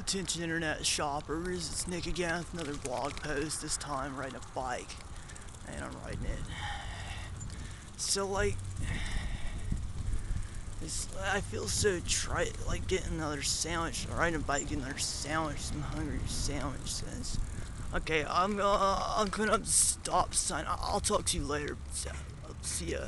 Attention internet shoppers, it's Nick again with another blog post, this time riding a bike. And I'm riding it. So like it's, I feel so trite like getting another sandwich, riding a bike, getting another sandwich, Some hungry sandwich says. Okay, I'm uh, I'm going up the stop sign. I'll talk to you later. See ya.